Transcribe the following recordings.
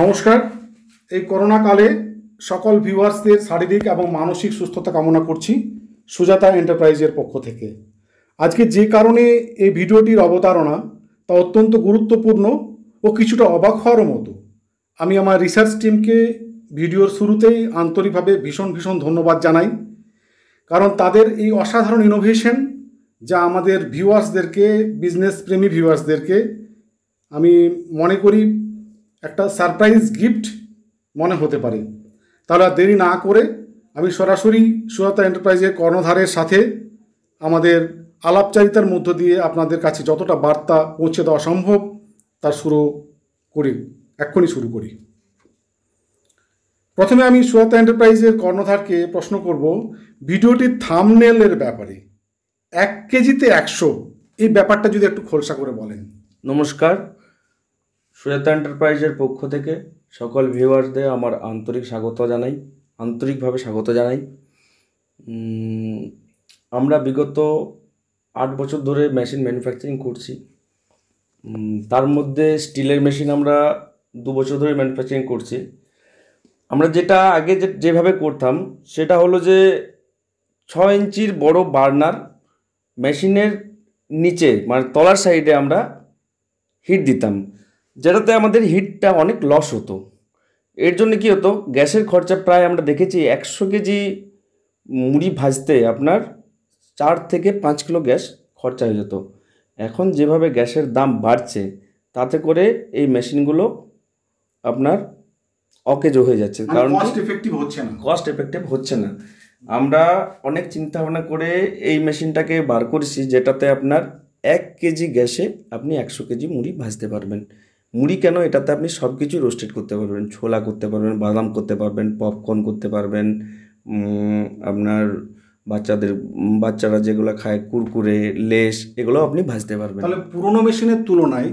নমস্কার। এই করোনা কালে সকল ভিউয়ার্সদের শারীরিক এবং মানসিক সুস্থতা কামনা করছি সুজাতা এন্টারপ্রাইজের পক্ষ থেকে। আজকে যে কারণে এই ভিডিওটির অবতারণা তা অত্যন্ত গুরুত্বপূর্ণ ও কিছুটা অবাক হওয়ারও মতো। আমি আমার রিসার্চ টিমকে ভিডিওর শুরুতেই আন্তরিকভাবে ভীষণ ভীষণ ধন্যবাদ জানাই। কারণ তাদের এই অসাধারণ ইনোভেশন যা আমাদের ভিউয়ার্সদেরকে বিজনেস প্রেমী ভিউয়ার্সদেরকে আমি মনে করি একটা সারপ্রাইজ গিফট মনে হতে পারে। তাহলে দেরি না করে আমি সরাসরি সুরতা এন্টারপ্রাইজের কর্ণধারের সাথে আমাদের আলাপচারিতার মধ্য দিয়ে আপনাদের কাছে যতটা বার্তা পৌঁছে দেওয়া সম্ভব তা শুরু করি, এক্ষুনি শুরু করি। প্রথমে আমি সুরতা এন্টারপ্রাইজের কর্ণধারকে প্রশ্ন করব ভিডিওটির থামনেলের ব্যাপারে। এক কেজিতে একশো। এই ব্যাপারটা যদি একটু খোলসা করে বলেন। নমস্কার। সুজাতা এন্টারপ্রাইজের পক্ষ থেকে সকল ভিউয়ার্সদের আমার আন্তরিক স্বাগত জানাই, আন্তরিকভাবে স্বাগত জানাই। আমরা বিগত আট বছর ধরে মেশিন ম্যানুফ্যাকচারিং করছি। তার মধ্যে স্টিলের মেশিন আমরা দু বছর ধরে ম্যানুফ্যাকচারিং করছি। আমরা যেটা আগে যেভাবে করতাম, সেটা হলো যে ছ ইঞ্চির বড় বার্নার মেশিনের নিচে মানে তলার সাইডে আমরা হিট দিতাম। যেটাতে আমাদের হিটটা অনেক লস হতো। এর জন্য কি হতো গ্যাসের খরচা প্রায় আমরা দেখেছি একশো কেজি মুড়ি ভাজতে আপনার চার থেকে পাঁচ কিলো গ্যাস খরচা হয়ে যেত। এখন যেভাবে গ্যাসের দাম বাড়ছে তাতে করে এই মেশিনগুলো আপনার অকেজো হয়ে যাচ্ছে। কারণ কস্ট এফেক্টিভ হচ্ছে না। কস্ট এফেক্টিভ হচ্ছে না। আমরা অনেক চিন্তা ভাবনা করে এই মেশিনটাকে বার করেছি যেটাতে আপনার এক কেজি গ্যাসে আপনি একশো কেজি মুড়ি ভাজতে পারবেন। মুড়ি কেন? এটাতে আপনি সব কিছু রোস্টেড করতে পারবেন ছোলা করতে পারবেন বাদাম করতে পারবেন পপকর্ন করতে পারবেন আপনার বাচ্চাদের বাচ্চারা যেগুলো খায় কুরকুরে লেস এগুলো আপনি ভাজতে পারবেন। তাহলে পুরোনো মেশিনের তুলনায়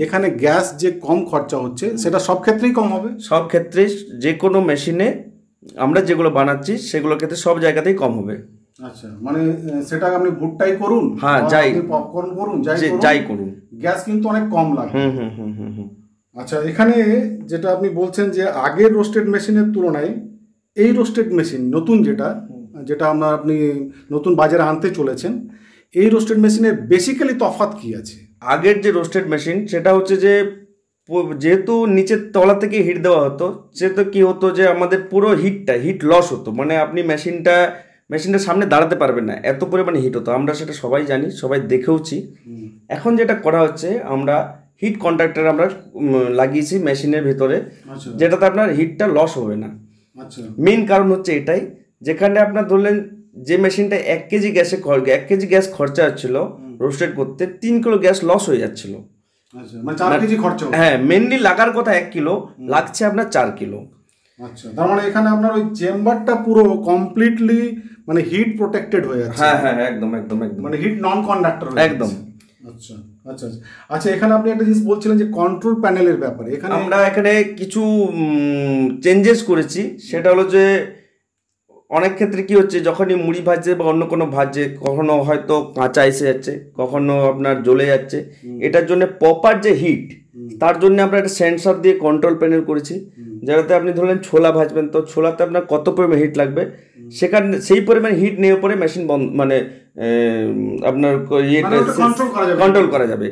এখানে গ্যাস যে কম খরচা হচ্ছে সেটা সব ক্ষেত্রেই কম হবে? সব ক্ষেত্রে যে কোনো মেশিনে আমরা যেগুলো বানাচ্ছি সেগুলোর ক্ষেত্রে সব জায়গাতেই কম হবে। আচ্ছা মানে সেটা আপনি ভুট্টাই করুন হ্যাঁ, যাই। পপকর্ন করুন যাই করুন যাই করুন। গ্যাস কিন্তু অনেক কম লাগে। হুম হুম হুম হুম হুম। আচ্ছা এখানে যেটা আপনি বলছেন যে আগের রোস্টেড মেশিনের তুলনায় এই রোস্টেড মেশিন নতুন যেটা যেটা আমরা আপনি নতুন বাজারে আনতে চলেছেন এই রোস্টেড মেশিনের বেসিক্যালি তফাৎ কি আছে? আগের যে রোস্টেড মেশিন সেটা হচ্ছে যে যেহেতু নিচের তলা থেকে হিট দেওয়া হতো সেহেতু কি হতো যে আমাদের পুরো হিটটা হিট লস হতো। মানে আপনি মেশিনটা মেশিনটার সামনে দাঁড়াতে পারবেন না এত পরিমাণে হিট হতো। আমরা সেটা সবাই জানি সবাই দেখেওছি। এখন যেটা করা হচ্ছে আমরা হিট কন্ট্রাক্টর আমরা লাগিয়েছি মেশিনের ভিতরে আচ্ছা। যেটাতে আপনার হিটটা লস হবে না। মেন কারণ হচ্ছে এটাই যেখানে আপনার ধরলেন যে মেশিনটা এক কেজি গ্যাসে এক কেজি গ্যাস খরচা হচ্ছিল রোস্টেড করতে তিন কিলো গ্যাস লস হয়ে যাচ্ছিল। আচ্ছা মানে চার কেজি খরচা হ্যাঁ মেনলি লাগার কথা এক কিলো লাগছে আপনার চার কিলো। আচ্ছা তার মানে এখানে আপনার ওই চেম্বারটা পুরো কমপ্লিটলি মানে হিট প্রোটেক্টেড হয়ে যাচ্ছে। হ্যাঁ হ্যাঁ একদম একদম একদম। মানে হিট নন কন্ডাক্টর একদম। আচ্ছা আচ্ছা আচ্ছা। আচ্ছা এখানে আপনি একটা জিনিস বলছিলেন যে কন্ট্রোল প্যানেলের ব্যাপারে। এখানে আমরা এখানে কিছু চেঞ্জেস করেছি। সেটা হলো যে অনেক ক্ষেত্রে কি হচ্ছে যখনই মুড়ি ভাজছে বা অন্য কোনো ভাজছে কখনো হয়তো কাঁচা এসে যাচ্ছে কখনো আপনার জ্বলে যাচ্ছে। এটার জন্য প্রপার যে হিট তার জন্য আমরা একটা সেন্সর দিয়ে কন্ট্রোল প্যানেল করেছি যেটাতে আপনি ধরলেন ছোলা ভাজবেন তো ছোলাতে আপনার কত পরিমাণ হিট লাগবে? সেখানে সেই পরিমাণ হিট নেওয়ার পরে মেশিন বন্ধ মানে আপনার মানে যাবে। কন্ট্রোল করা যাবে।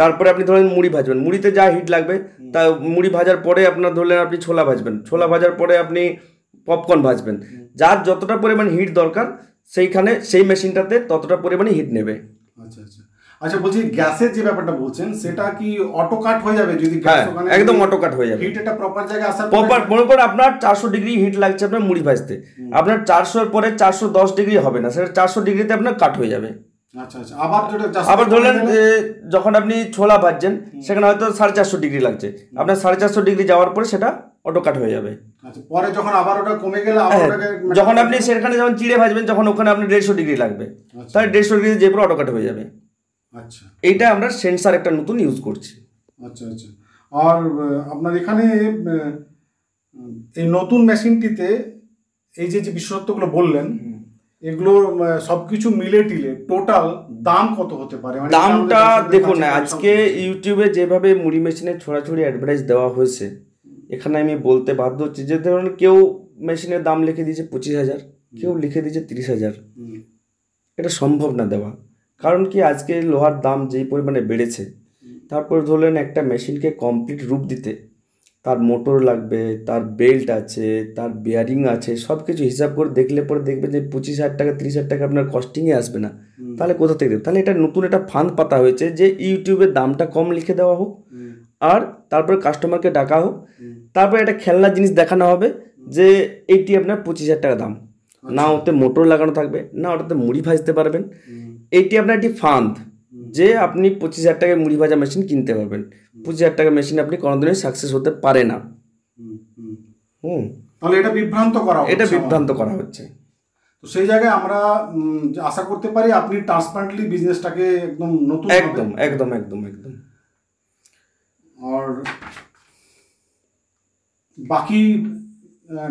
তারপরে আপনি ধরেন মুড়ি ভাজবেন মুড়িতে যা হিট লাগবে তা মুড়ি ভাজার পরে আপনার ধরলেন আপনি ছোলা ভাজবেন। ছোলা ভাজার পরে আপনি পপকর্ন ভাজবেন। যার যতটা পরিমাণ হিট দরকার সেইখানে সেই মেশিনটাতে ততটা পরিমাণে হিট নেবে। আচ্ছা আচ্ছা। আচ্ছা বলছি গ্যাসের যে ব্যাপারটা বলছেন সেটা কি অটো কাট হয়ে যাবে? যদি হ্যাঁ একদম অটো কাট হয়ে যাবে। হিট এটা প্রপার জায়গায় আসার প্রপার মনে করুন আপনার চারশো ডিগ্রি হিট লাগছে আপনার মুড়ি ভাজতে। আপনার চারশোর পরে চারশো দশ ডিগ্রি হবে না সেটা চারশো ডিগ্রিতে আপনার কাট হয়ে যাবে। আবার যেটা just আবার ধরলেন যখন আপনি ছোলা ভাজছেন সেখানে হয়তো সাড়ে চারশো ডিগ্রি লাগছে। আপনার সাড়ে চারশো ডিগ্রি যাওয়ার পরে সেটা অটো কাট হয়ে যাবে। আচ্ছা পরে যখন আবার ওটা কমে গেলে হ্যাঁ, যখন আপনি সেখানে যখন চিড়ে ভাজবেন যখন ওখানে আপনার দেড়শো ডিগ্রি লাগবে। আচ্ছা। তাহলে দেড়শো ডিগ্রি যে পুরো অটো কাট হয়ে যাবে। আচ্ছা। এইটা আমরা সেন্সার একটা নতুন ইউজ করছি। আচ্ছা আচ্ছা। আর আপনার এখানে এই নতুন মেশিনটিতে এই যে যে বিশেষত্বগুলো বললেন এগুলো সব কিছু মিলে টিলে টোটাল দাম কত হতে পারে? মানে দামটা দেখুন আজকে ইউটিউবে যেভাবে মুড়ি মেশিনের ছড়াছড়ি অ্যাডভার্টাইজ দেওয়া হয়েছে এখানে আমি বলতে বাধ্য হচ্ছি যে ধরুন কেউ মেশিনের দাম লিখে দিয়েছে পঁচিশ হাজার কেউ লিখে দিয়েছে তিরিশ হাজার। এটা সম্ভব না দেওয়া। কারণ কি আজকে লোহার দাম যেই পরিমাণে বেড়েছে তারপর ধরলেন একটা মেশিনকে কমপ্লিট রূপ দিতে তার মোটর লাগবে তার বেল্ট আছে তার বেয়ারিং আছে সব কিছু হিসাব করে দেখলে পরে দেখবে যে পঁচিশ হাজার টাকা তিরিশ হাজার টাকা আপনার কস্টিংয়ে আসবে না। তাহলে কোথা থেকে দেবে? তাহলে এটা নতুন একটা ফান্ড পাতা হয়েছে যে ইউটিউবে দামটা কম লিখে দেওয়া হোক আর তারপরে কাস্টমারকে ডাকা হোক তারপরে একটা খেলনা জিনিস দেখানো হবে যে এইটি আপনার পঁচিশ হাজার টাকা দাম। না ওতে মোটর লাগানো থাকবে না ওটাতে মুড়ি ভাজতে পারবেন। এইটি আপনার একটি ফান্ড যে আপনি পঁচিশ হাজার টাকায় মুড়ি ভাজা মেশিন কিনতে পারবেন। পঁচিশ হাজার টাকা মেশিন আপনি কোনোদিনই সাকসেস হতে পারে না। হুম, তাহলে এটা বিভ্রান্ত করা এটা বিভ্রান্ত করা হচ্ছে। তো সেই জায়গায় আমরা যে আশা করতে পারি আপনি ট্রান্সপারেন্টলি বিজনেসটাকে একদম নতুন একদম একদম একদম একদম। আর বাকি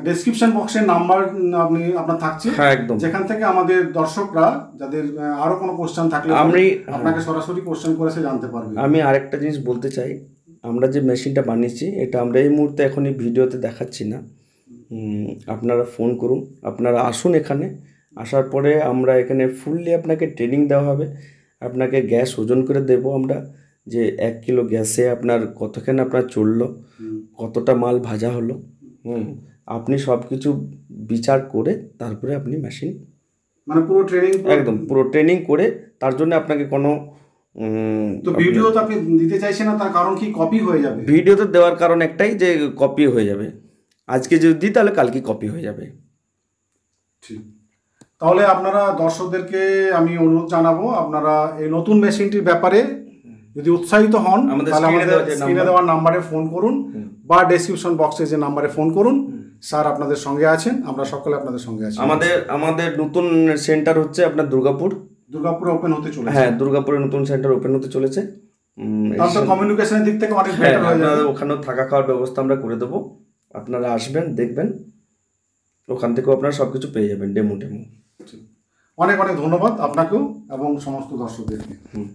ডেসক্রিপশন বক্সের নাম্বার আপনি আপনার থাকছে। হ্যাঁ একদম। যেখান থেকে আমাদের দর্শকরা যাদের আরও কোনো কোশ্চেন থাকলে আমি আপনাকে সরাসরি কোশ্চেন করে সে জানতে পারবে। আমি আরেকটা জিনিস বলতে চাই। আমরা যে মেশিনটা বানিয়েছি এটা আমরা এই মুহূর্তে এখন এই ভিডিওতে দেখাচ্ছি না। আপনারা ফোন করুন। আপনারা আসুন এখানে। আসার পরে আমরা এখানে ফুললি আপনাকে ট্রেনিং দেওয়া হবে। আপনাকে গ্যাস ওজন করে দেবো আমরা। যে এক কিলো গ্যাসে আপনার কতক্ষণ আপনার চলল কতটা মাল ভাজা হলো। হুম। আপনি সব কিছু বিচার করে তারপরে আপনি মেশিন মানে পুরো ট্রেনিং একদম পুরো ট্রেনিং করে তার জন্য আপনাকে কোনো তো ভিডিও তো আপনি দিতে চাইছেন না তার কারণ কি কপি হয়ে যাবে? ভিডিওতে দেওয়ার কারণ একটাই যে কপি হয়ে যাবে। আজকে যদি দিই তাহলে কালকে কপি হয়ে যাবে। ঠিক। তাহলে আপনারা দর্শকদেরকে আমি অনুরোধ জানাব আপনারা এই নতুন মেশিনটির ব্যাপারে যদি উৎসাহিত হন তাহলে আমাদের স্ক্রিনে দেওয়ার নাম্বারে ফোন করুন বা ডেসক্রিপশন বক্সে যে নাম্বারে ফোন করুন। স্যার আপনাদের সঙ্গে আছেন আমরা সকলে আপনাদের সঙ্গে আছি। আমাদের আমাদের নতুন সেন্টার হচ্ছে আপনার দুর্গাপুর। দুর্গাপুরে ওপেন হতে চলেছে। হ্যাঁ দুর্গাপুরে নতুন সেন্টার ওপেন হতে চলেছে। কমিউনিকেশনের দিক থেকে অনেক হ্যাঁ বেটার হয়ে যাবে। আপনাদের ওখানেও থাকা খাওয়ার ব্যবস্থা আমরা করে দেবো। আপনারা আসবেন দেখবেন। ওখান থেকেও আপনারা সব কিছু পেয়ে যাবেন ডেমো ডেমো অনেক অনেক ধন্যবাদ আপনাকেও এবং সমস্ত দর্শকদেরকে। হুম।